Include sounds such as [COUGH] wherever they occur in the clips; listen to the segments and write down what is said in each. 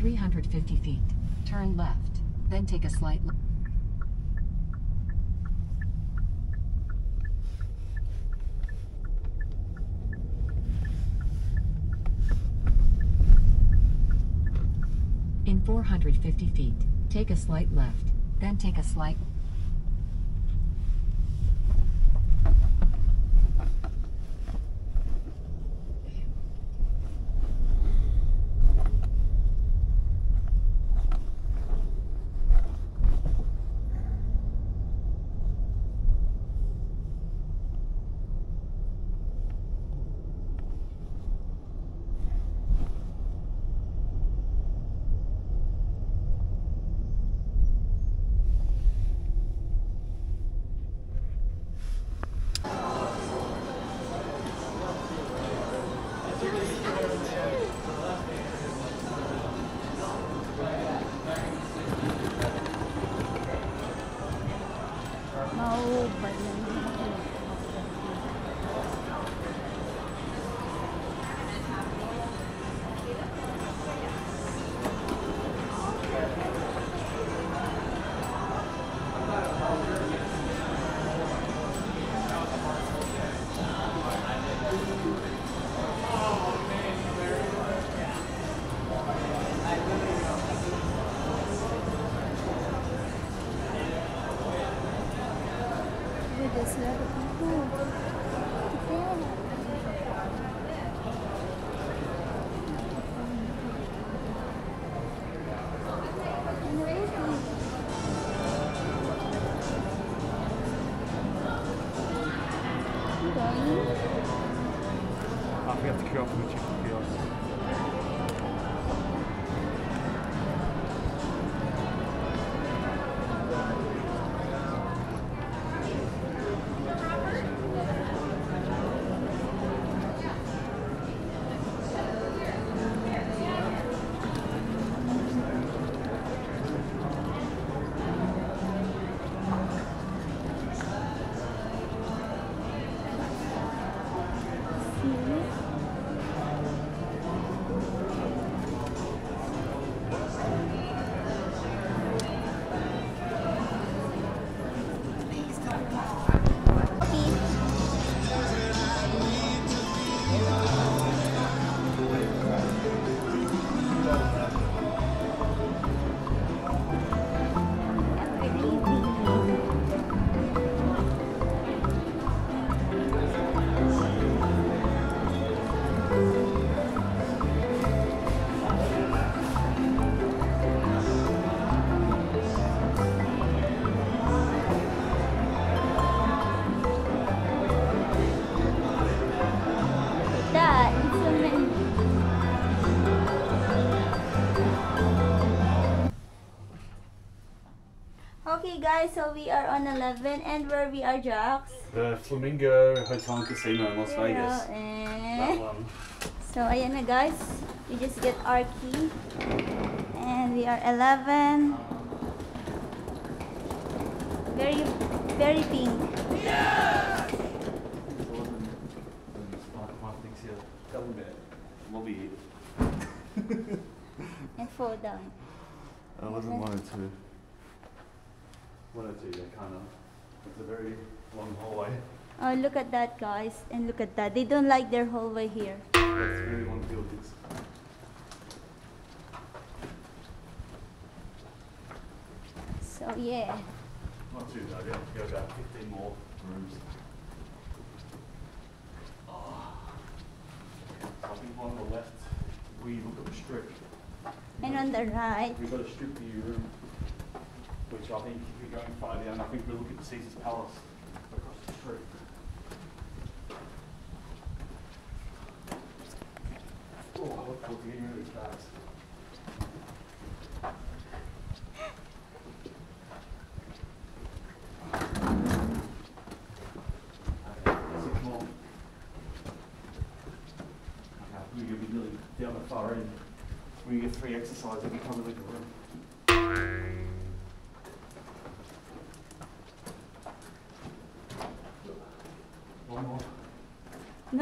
350 feet, turn left, then take a slight left. In 450 feet, take a slight left, then take a slight Okay guys, so we are on 11 and where we are, Jax? The Flamingo Hotel and Casino in Las Yeah, Vegas. and- That one. So, ayan na guys. We just get our key. And we are 11. Very, very pink. Double bed. Lobby. And fall down. I 11, 1 and 2. 1 and 2, yeah, kind of. It's a kinda. It's a very long hallway. Oh, look at that guys. And look at that. They don't like their hallway here. It's very long buildings. So, yeah. Not too bad, yeah. Go about 15 more rooms. Oh. I think on the left, we look at the strip. And on the right. We've got a strip view room, which I think if you're going far down, I think we look at the Caesar's Palace across the street. Oh, I look forward to getting rid of these bags. Okay, six more. Okay, you'll be nearly down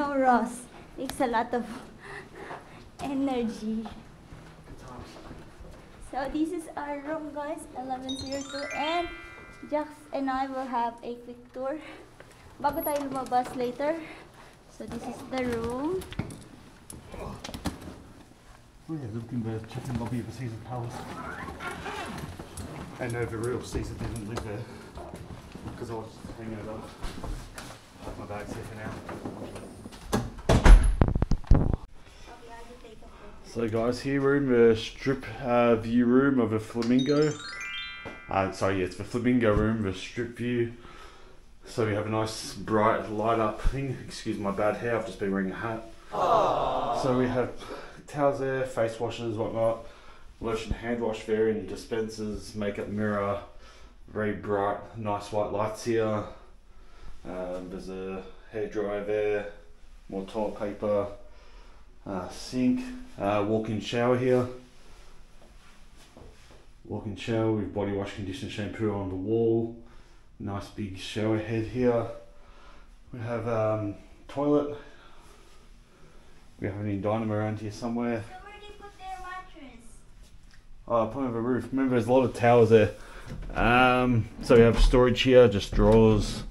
No, Ross. Takes a lot of energy. So this is our room, guys. 1102. And Jax and I will have a quick tour. Bago tayo lumabas later. So this is the room. Oh yeah, looking the chicken lobby of the Caesar Palace. And know the real Caesar didn't live there. Because I was hanging it up. Left my bags here for now. So guys, here we're in the strip uh, view room of a flamingo. Uh, sorry, yeah, it's the flamingo room, the strip view. So we have a nice bright light up thing. Excuse my bad hair, I've just been wearing a hat. So we have towels there, face washes, whatnot, lotion hand wash there, and dispensers, makeup mirror, very bright, nice white lights here. Um, there's a hair dryer there, more toilet paper, uh, sink, uh, walk-in shower here. Walk-in shower with body wash, conditioner, shampoo on the wall. Nice big shower head here. We have um, toilet. We have an in dynamo around here somewhere. So where do you put their mattress? Oh, point of a roof. Remember, there's a lot of towers there. Um, so we have storage here, just drawers.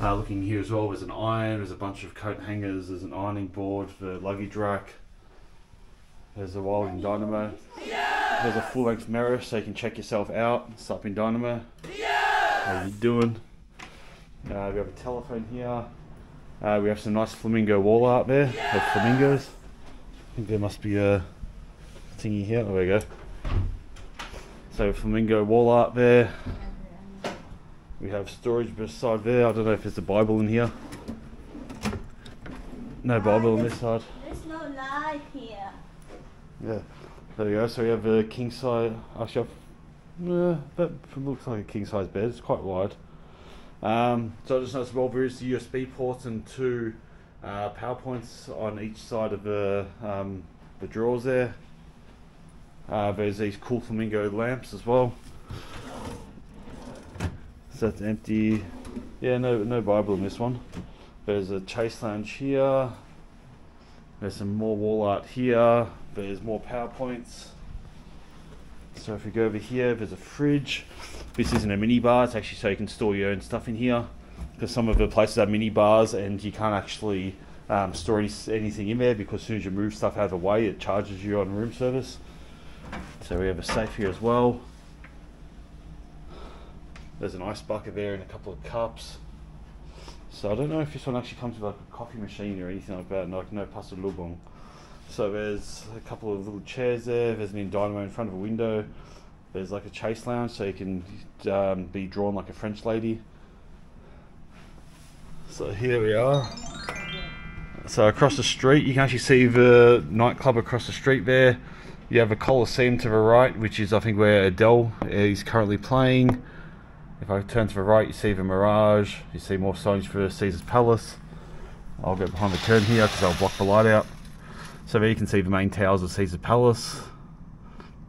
Uh, looking here as well, there's an iron, there's a bunch of coat hangers, there's an ironing board, the luggage rack. There's a Wilding Dynamo. There's a full length mirror so you can check yourself out. Sup in Dynamo. How are you doing? Uh, we have a telephone here. Uh, we have some nice flamingo wall art there of flamingos. I think there must be a thingy here. There we go. So flamingo wall art there. We have storage beside there. I don't know if there's a Bible in here. No Bible on this side. There's no light here. Yeah. There we go. So we have a king size. Actually, I've, uh, that looks like a king size bed. It's quite wide. Um, so I just noticed well, there is the USB ports and two uh, power points on each side of the um, the drawers there. Uh, there's these cool flamingo lamps as well. So that's empty. Yeah, no no Bible in this one. There's a chase lounge here. There's some more wall art here. There's more PowerPoints. So if we go over here, there's a fridge. This isn't a mini bar, it's actually so you can store your own stuff in here. Because some of the places have mini bars and you can't actually um, store any, anything in there because as soon as you move stuff out of the way, it charges you on room service. So we have a safe here as well. There's an ice bucket there and a couple of cups. So I don't know if this one actually comes with like a coffee machine or anything like that, like no pasta lubong. So there's a couple of little chairs there. There's an dynamo in front of a window. There's like a chase lounge, so you can um, be drawn like a French lady. So here we are. So across the street, you can actually see the nightclub across the street there. You have a Coliseum to the right, which is I think where Adele is currently playing. If I turn to the right, you see the Mirage. You see more signage for Caesar's Palace. I'll go behind the curtain here because I'll block the light out. So there you can see the main towers of Caesar's Palace.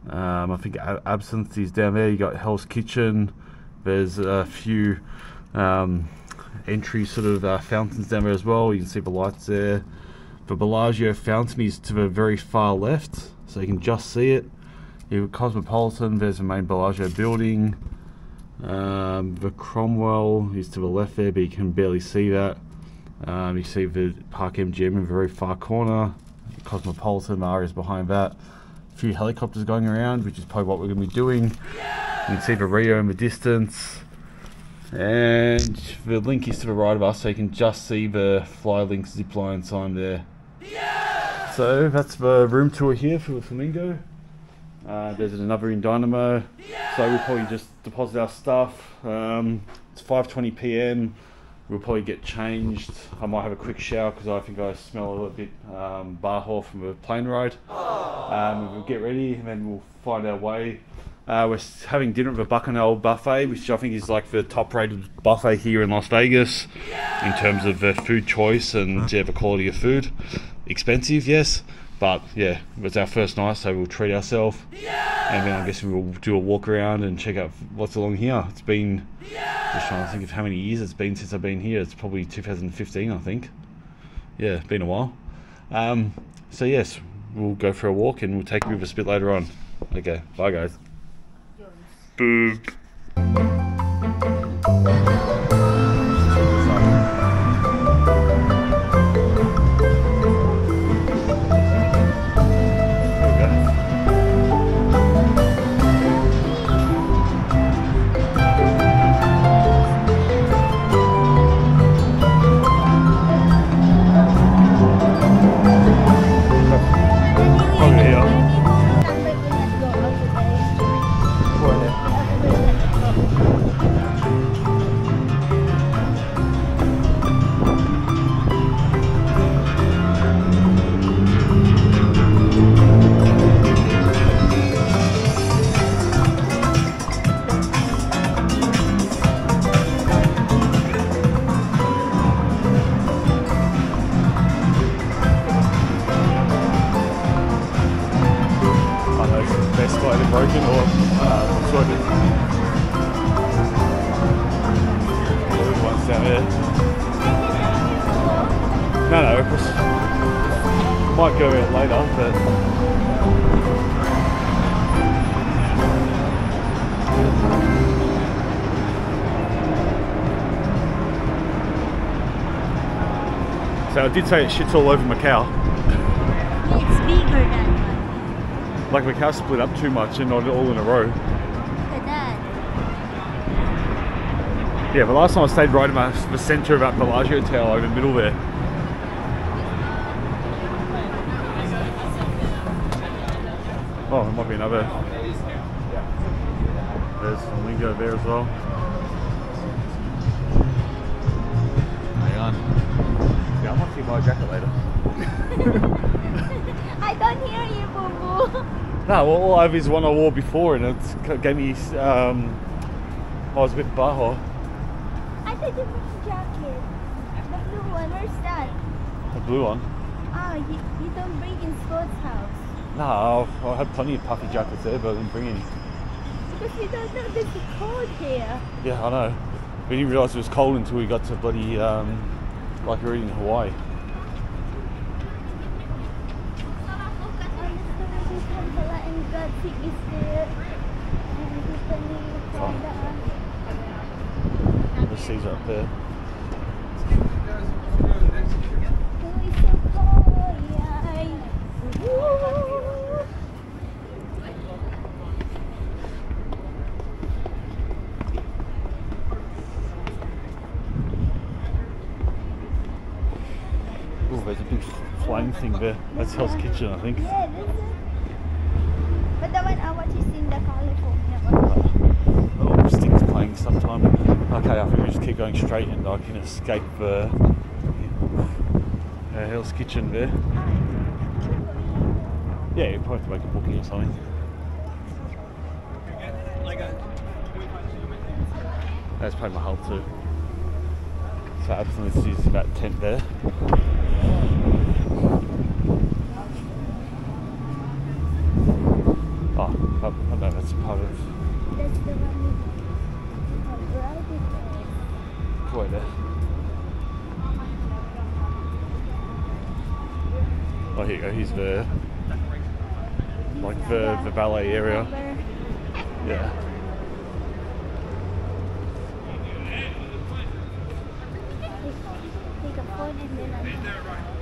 Um, I think Absinthe is down there. You got Hell's Kitchen. There's a few um, entry sort of uh, fountains down there as well. You can see the lights there. The Bellagio fountain is to the very far left, so you can just see it. Got Cosmopolitan. There's the main Bellagio building. Um, the Cromwell is to the left there, but you can barely see that. Um, you see the Park MGM in the very far corner. Cosmopolitan area is behind that. A few helicopters going around, which is probably what we're going to be doing. You can see the Rio in the distance. And the LINQ is to the right of us, so you can just see the Fly LINQ zipline sign there. So that's the room tour here for the Flamingo. Uh, there's another in Dynamo. So we'll probably just deposit our stuff. Um, it's 5:20 p.m. We'll probably get changed. I might have a quick shower because I think I smell a little bit um, bar from a plane ride. Um, we'll get ready and then we'll find our way. Uh, we're having dinner at the Bacchanal Buffet, which I think is like the top-rated buffet here in Las Vegas in terms of uh, food choice and yeah, the quality of food. Expensive, yes, but yeah, it's our first night, so we'll treat ourselves. And then I guess we'll do a walk around and check out what's along here. It's been just trying to think of how many years it's been since I've been here. It's probably 2015, I think. Yeah, been a while. Um, so yes, we'll go for a walk and we'll take you with us a bit later on. Okay, bye guys. Boop. Did say it shits all over Macau. It's bigger than Like Macau split up too much and not all in a row. Look at that. Yeah, but last time I stayed right in the, the centre of that Bellagio Tower, over the middle there. Oh, there might be another. There's some lingo there as well. See my jacket later. [LAUGHS] I don't hear you, boo boo. No, well, all I have is one I wore before, and it gave me. Um, I was a bit baho. I thought you put jacket. The blue one, where's that? The blue one. Ah, you, you don't bring in Scott's house. No, I'll, I'll plenty of puffy jackets there, but I didn't bring any. Because you don't know there's a cold here. Yeah, I know. We didn't realise it was cold until we got to bloody, um, like we were in Hawaii. The seas are up there. Oh, there's a big flying thing there. That's Hell's Kitchen, I think. Yeah, this is. But the one I watch is in the California one. Oh, Sting's playing sometime. Okay, I think we just keep going straight and I can escape the uh, Hell's Kitchen there. Yeah, you probably have to make a booking or something. That's probably my hull too. So absolutely is that tent there. Oh, I, I know that's part of That's the one with right there. Wait there. Oh, here you go. He's the like the the valet area. Yeah. Take a phone and then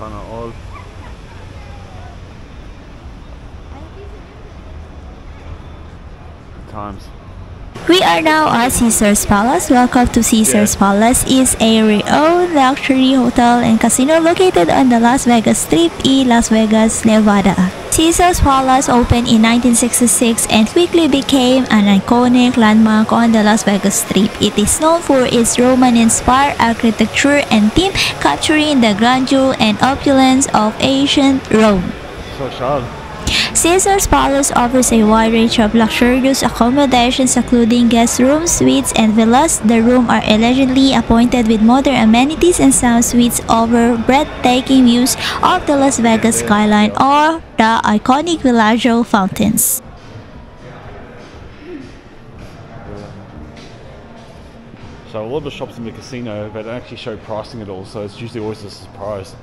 Sana all. Times. We are now at Caesar's Palace. Welcome to Caesar's Yeah. Palace. is a renowned luxury hotel and casino located on the Las Vegas Strip in Las Vegas, Nevada. Caesar's Palace opened in 1966 and quickly became an iconic landmark on the Las Vegas Strip. It is known for its Roman-inspired architecture and theme capturing the grandeur and opulence of ancient Rome. So. Caesars Palace offers a wide range of luxurious accommodations including guest rooms, suites, and villas. The rooms are allegedly appointed with modern amenities and some suites offer breathtaking views of the Las Vegas skyline or the iconic Bellagio fountains. So a lot of the shops in the casino, they don't actually show pricing at all, so it's usually always a surprise.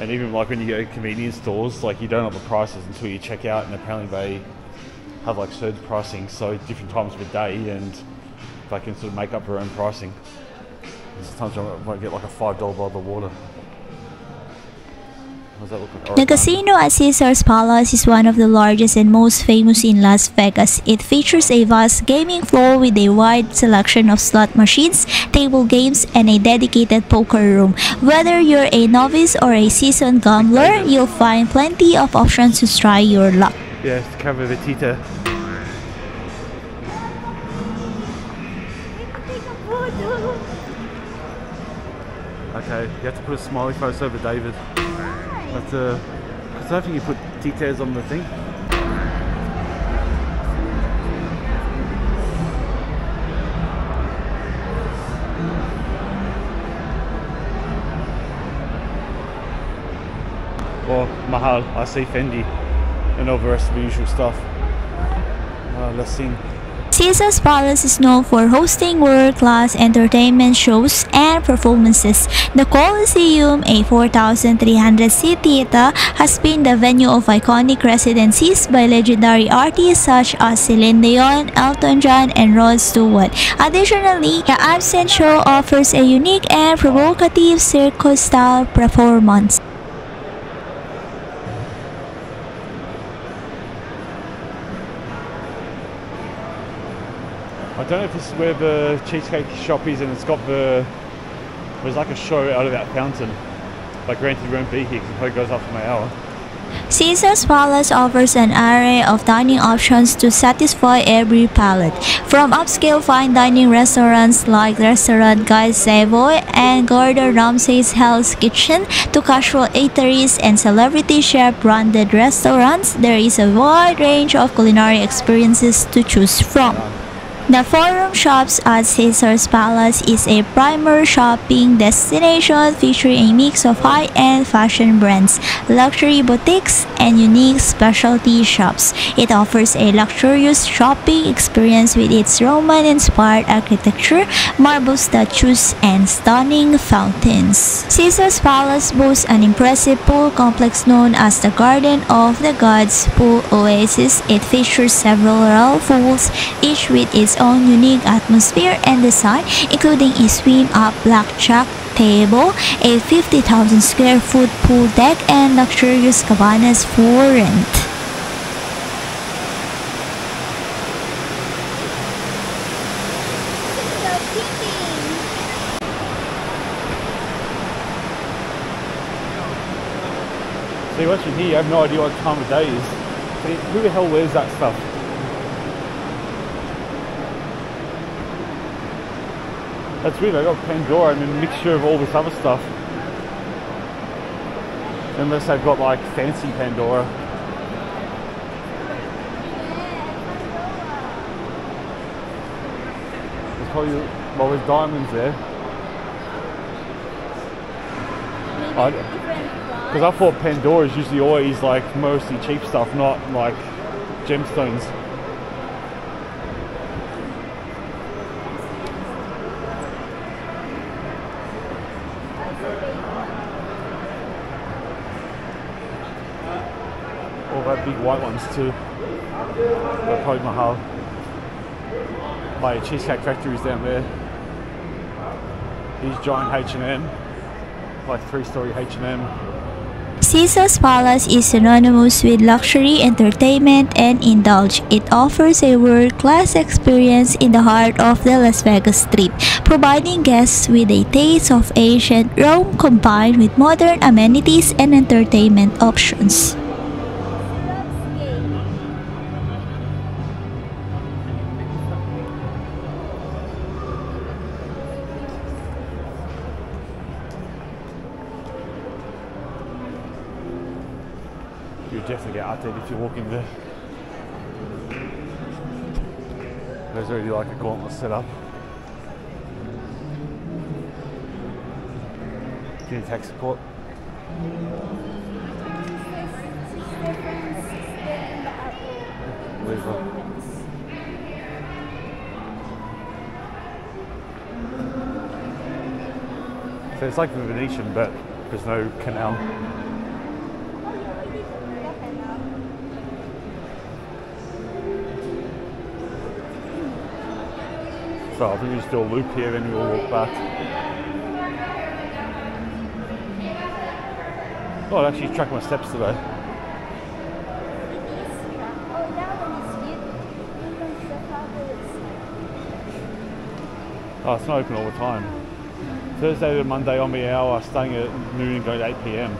And even like when you go to convenience stores, like you don't know the prices until you check out, and apparently they have like surge pricing, so different times of the day, and they can sort of make up their own pricing. And sometimes I might get like a five dollar bottle of water. The casino at Caesars Palace is one of the largest and most famous in Las Vegas. It features a vast gaming floor with a wide selection of slot machines, table games, and a dedicated poker room. Whether you're a novice or a seasoned gambler, you'll find plenty of options to try your luck. Yes, to cover the tita. [LAUGHS] Okay, you have to put a smiley face over David. That's uh, cause I think you put details on the thing. Well, Mahal, I see Fendi and all the rest of the usual stuff. Uh, let's sing. Caesars Palace is known for hosting world-class entertainment shows and performances. The Coliseum, a 4,300-seat theater, has been the venue of iconic residencies by legendary artists such as Celine Dion, Elton John, and Rod Stewart. Additionally, the Absinthe Show offers a unique and provocative circus-style performance. Don't know if this is where the cheesecake shop is, and it's got the. There's like a show out of that fountain. But granted, you won't be here because it probably goes after my hour. Caesars Palace offers an array of dining options to satisfy every palate. From upscale fine dining restaurants like Restaurant Guy Savoy and Gordon Ramsay's Hell's Kitchen to casual eateries and celebrity chef branded restaurants, there is a wide range of culinary experiences to choose from. The Forum Shops at Caesars Palace is a premier shopping destination featuring a mix of high-end fashion brands, luxury boutiques, and unique specialty shops. It offers a luxurious shopping experience with its Roman-inspired architecture, marble statues, and stunning fountains. Caesars Palace boasts an impressive pool complex known as the Garden of the Gods Pool Oasis. It features several pools, each with its own unique atmosphere and design, including a swim-up blackjack table, a 50,000 square foot pool deck, and luxurious cabanas for rent. See, once you're here, you have no idea what time of day is. Who the hell wears that stuff? That's weird, I got Pandora and a mixture of all this other stuff. Unless they've got like fancy Pandora. There's probably, well, there's diamonds there. Because I thought Pandora is usually always like mostly cheap stuff, not like gemstones. All that big white ones too. They're probably Mahal. My cheesecake factories down there. These giant H&M, like three-story H&M. Caesars Palace is synonymous with luxury, entertainment, and indulge. It offers a world-class experience in the heart of the Las Vegas Strip, providing guests with a taste of ancient Rome combined with modern amenities and entertainment options. Set up. Do you need tech support? So it's like the Venetian, but there's no canal. So I think do a loop here, and we'll walk back. Oh, I actually tracked my steps today. Oh, it's not open all the time. Thursday to Monday on the hour, staying at noon and going to 8 pm.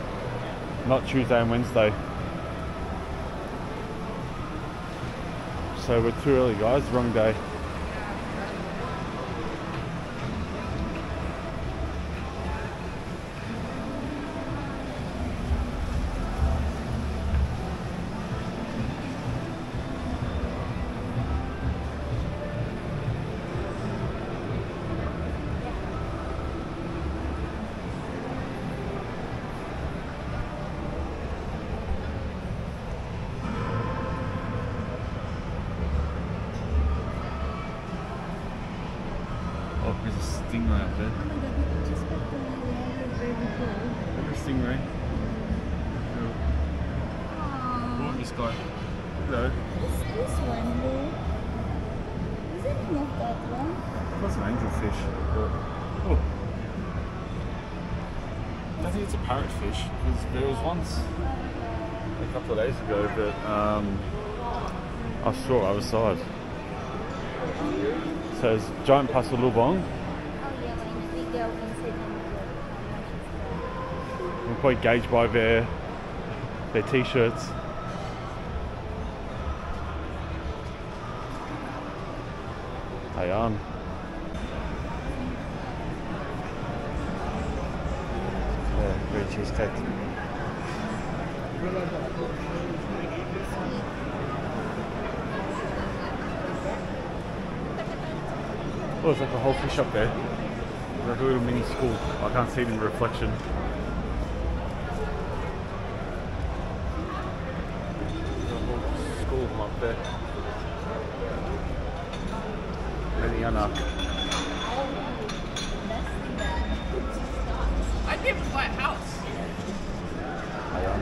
Not Tuesday and Wednesday. So we're too early, guys. Wrong day. Oh, there's a stingray up there. There's a stingray. Oh, this guy. Hello. This one, though. Is it not that one? That's an angelfish. But, oh. I think it's a parrotfish because there was once a couple of days ago that um, I saw other side. So it's giant passer lubong. We're quite gauged by their their t-shirts. Ayan. Oh, there's like a whole fish up there. There's like a little mini school. I can't see it in the reflection. There's a whole school up there. Many anak. I'd be able to buy a house. Ayan.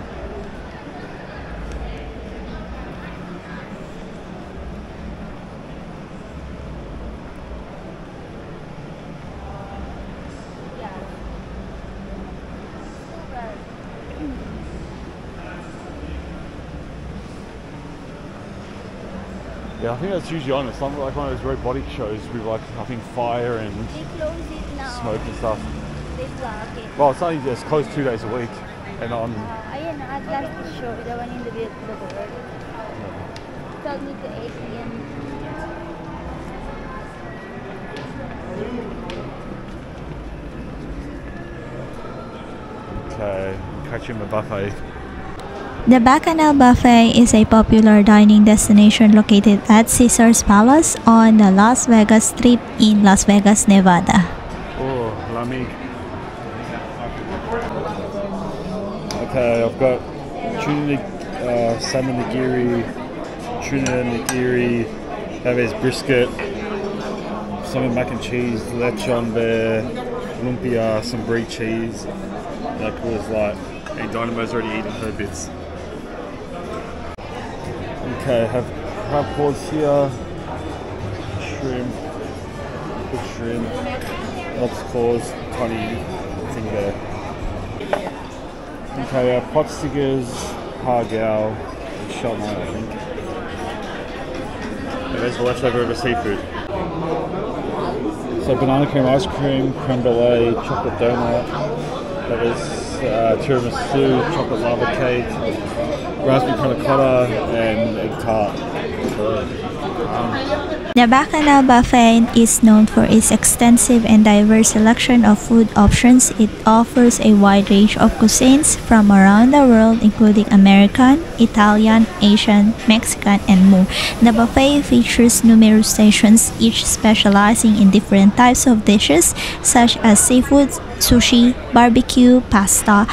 Yeah, I think that's usually on. It's like one of those robotic shows with like I think fire and smoke and stuff. Well, it's only just closed two days a week, and on ayun, at last in the billboard. Told me to 8 p.m. okay, catching the buffet. The Bacchanal Buffet is a popular dining destination located at Caesar's Palace on the Las Vegas Strip in Las Vegas, Nevada. Oh, lamig. Okay, I've got tuna, ni- uh, salmon nigiri, tuna nigiri, brisket, some mac and cheese, lechon there, lumpia, some brie cheese. That was like, hey, Dynamo's already eaten her bits. Okay, I have crab here, shrimp, good shrimp, lobster claws, tiny thing there. Okay, uh, pot stickers, hargao, and I think. There's the leftover of the seafood. So banana cream ice cream, creme brulee, chocolate donut, that is uh, tiramisu, chocolate lava cake, raspberry panna cotta, and egg tart. The Bacchanal Buffet is known for its extensive and diverse selection of food options. It offers a wide range of cuisines from around the world, including American, Italian, Asian, Mexican, and more. The buffet features numerous stations, each specializing in different types of dishes, such as seafood, sushi, barbecue, pasta,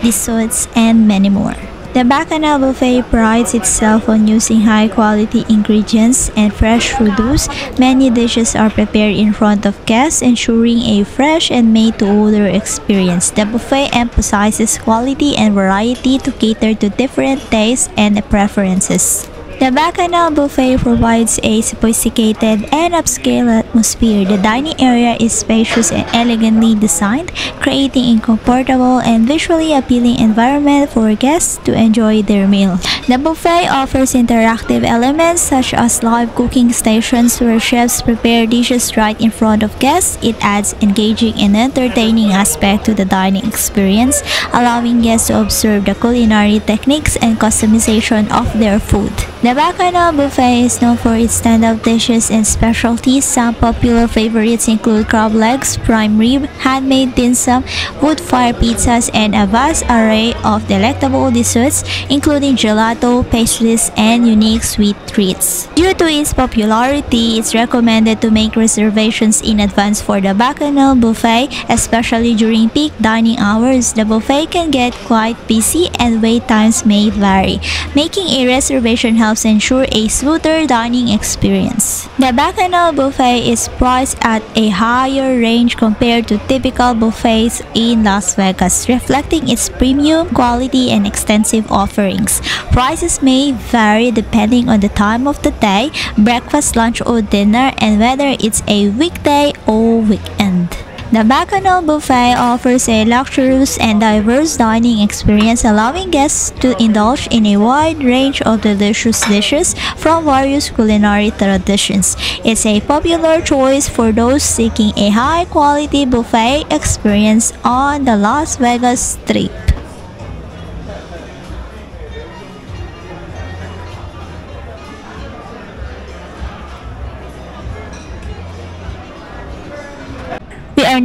desserts, and many more. The Bacchanal Buffet prides itself on using high quality ingredients and fresh produce. Many dishes are prepared in front of guests, ensuring a fresh and made to order experience. The buffet emphasizes quality and variety to cater to different tastes and preferences. The Bacchanal Buffet provides a sophisticated and upscale atmosphere. The dining area is spacious and elegantly designed, creating a comfortable and visually appealing environment for guests to enjoy their meal. The buffet offers interactive elements such as live cooking stations where chefs prepare dishes right in front of guests. It adds engaging and entertaining aspect to the dining experience, allowing guests to observe the culinary techniques and customization of their food. The Bacchanal Buffet is known for its stand-up dishes and specialties. Some popular favorites include crab legs, prime rib, handmade dim sum, wood-fire pizzas, and a vast array of delectable desserts, including gelato, pastries, and unique sweet treats. Due to its popularity, it's recommended to make reservations in advance for the Bacchanal Buffet, especially during peak dining hours. The buffet can get quite busy and wait times may vary. Making a reservation helps ensure a smoother dining experience. The Bacchanal Buffet is priced at a higher range compared to typical buffets in Las Vegas, reflecting its premium quality and extensive offerings. Prices may vary depending on the time of the day, breakfast, lunch, or dinner, and whether it's a weekday or weekend. The Bacchanal Buffet offers a luxurious and diverse dining experience, allowing guests to indulge in a wide range of delicious dishes from various culinary traditions. It's a popular choice for those seeking a high-quality buffet experience on the Las Vegas Strip.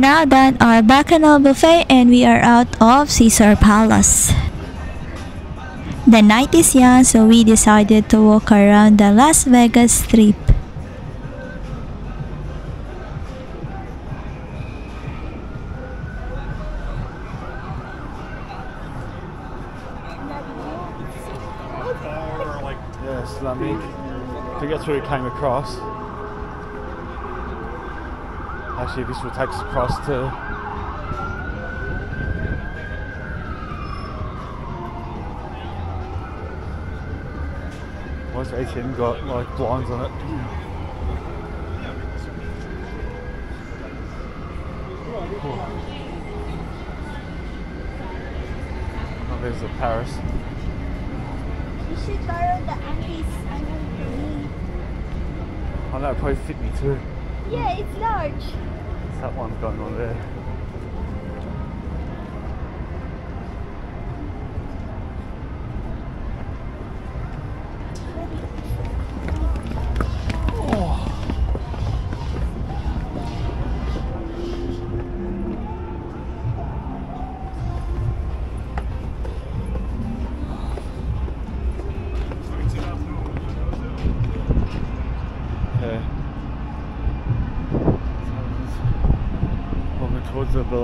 Now done our Bacchanal buffet and we are out of Caesar Palace. The night is young so we decided to walk around the Las Vegas Strip. Yeah, Islamic. I came across. Actually, this will take us across to. Why's ATM got like blinds on it? Oh, there's the Paris. You should borrow the Andy's Oh no, it probably fit me too. Yeah, it's large. That one going on there.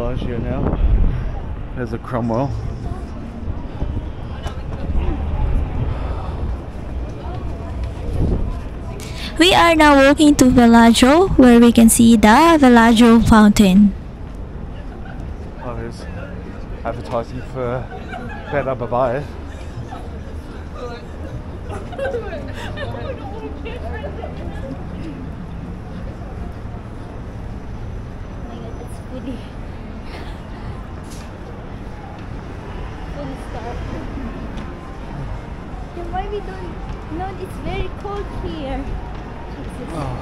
Bellagio now. There's a Cromwell. We are now walking to Bellagio where we can see the Bellagio fountain. Oh, there's advertising for Better Babae. Then why we don't? No, it's very cold here. Jesus. Oh,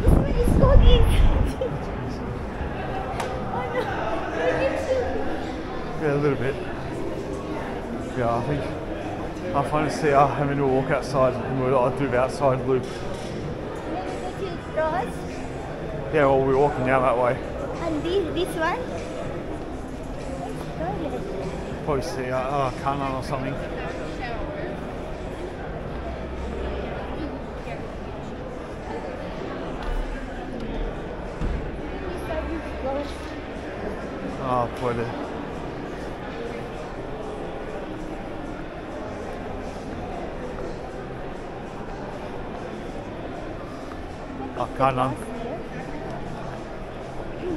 This one is cold inside. oh no, we need to. yeah, a little bit. Yeah, I think I find it see uh, having to walk outside and we'll I'll do the outside loop Yeah, well, we're walking down that way. And this, this one? Probably see uh, oh, Kanan or something. Oh, puede.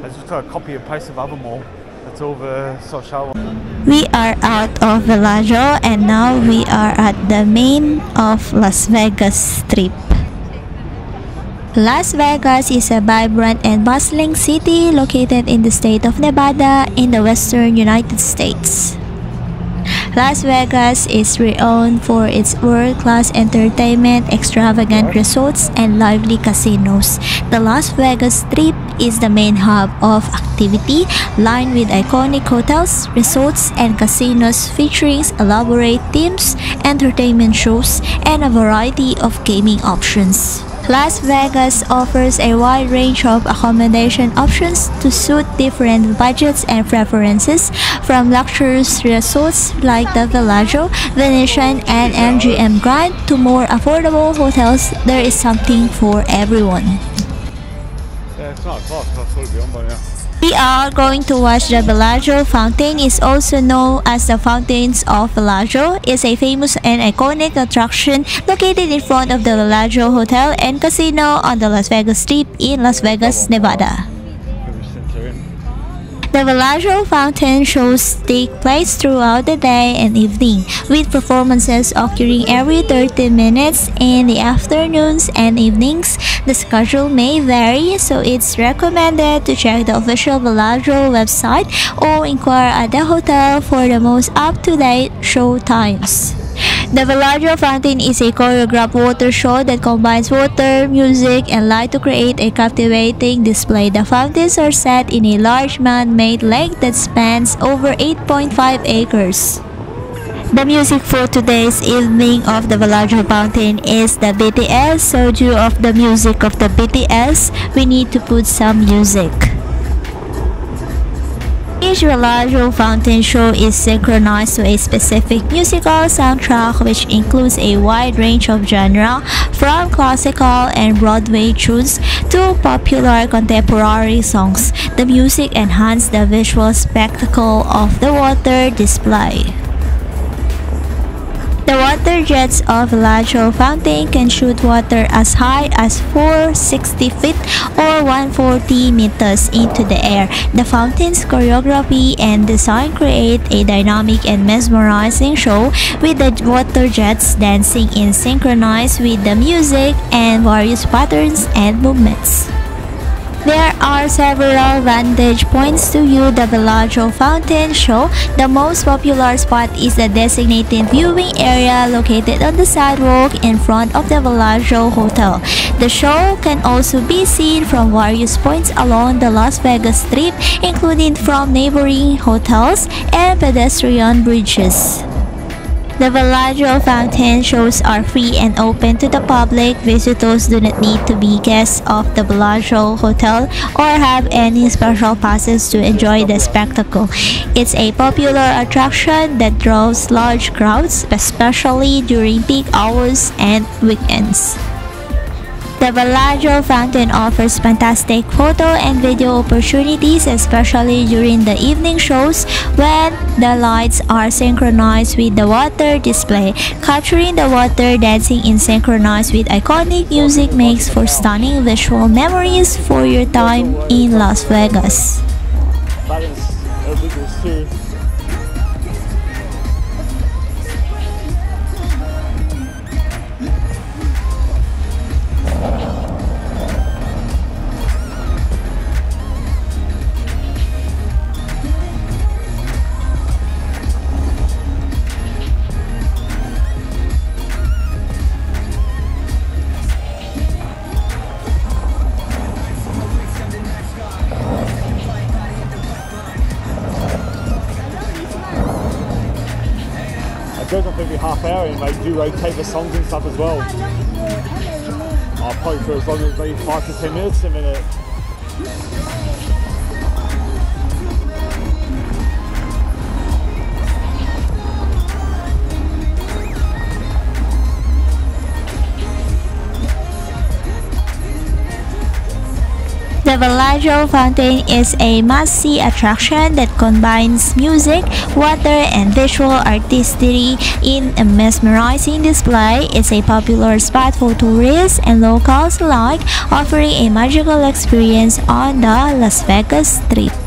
Just a copy and paste of. We are out of Bellagio and now we are at the main of Las Vegas Strip. Las Vegas is a vibrant and bustling city located in the state of Nevada in the western United States. Las Vegas is renowned for its world-class entertainment, extravagant resorts, and lively casinos. The Las Vegas Strip is the main hub of activity, lined with iconic hotels, resorts, and casinos featuring elaborate themes, entertainment shows, and a variety of gaming options. Las Vegas offers a wide range of accommodation options to suit different budgets and preferences, from luxurious resorts like the Bellagio, Venetian, and MGM Grand to more affordable hotels. There is something for everyone. Yeah, it's not o'clock. I thought it'd be on by now. We are going to watch the Bellagio Fountain is also known as the Fountains of Bellagio. It's a famous and iconic attraction located in front of the Bellagio Hotel and Casino on the Las Vegas Strip in Las Vegas, Nevada. The Bellagio Fountain shows take place throughout the day and evening, with performances occurring every 30 minutes in the afternoons and evenings. The schedule may vary, so it's recommended to check the official Bellagio website or inquire at the hotel for the most up-to-date show times. The Bellagio Fountain is a choreographed water show that combines water, music, and light to create a captivating display. The fountains are set in a large man-made lake that spans over 8.5 acres. The music for today's evening of the Bellagio Fountain is the BTS. So due of the music of the BTS, we need to put some music. Each Bellagio Fountain show is synchronized to a specific musical soundtrack which includes a wide range of genre from classical and Broadway tunes to popular contemporary songs. The music enhances the visual spectacle of the water display. Water jets of Bellagio Fountain can shoot water as high as 460 feet or 140 meters into the air. The fountain's choreography and design create a dynamic and mesmerizing show with the water jets dancing in synchronized with the music and various patterns and movements. There are several vantage points to view the Bellagio Fountain show. The most popular spot is the designated viewing area located on the sidewalk in front of the Bellagio Hotel. The show can also be seen from various points along the Las Vegas Strip, including from neighboring hotels and pedestrian bridges. The Bellagio fountain shows are free and open to the public. Visitors do not need to be guests of the Bellagio Hotel or have any special passes to enjoy the spectacle. It's a popular attraction that draws large crowds, especially during peak hours and weekends. The Bellagio Fountain offers fantastic photo and video opportunities, especially during the evening shows when the lights are synchronized with the water display. Capturing the water dancing in synchronized with iconic music makes for stunning visual memories for your time in Las Vegas. Rotate the songs and stuff as well. I'll probably for as long as maybe five to ten minutes a minute. The Bellagio Fountain is a must-see attraction that combines music, water, and visual artistry in a mesmerizing display. It's a popular spot for tourists and locals alike, offering a magical experience on the Las Vegas Strip.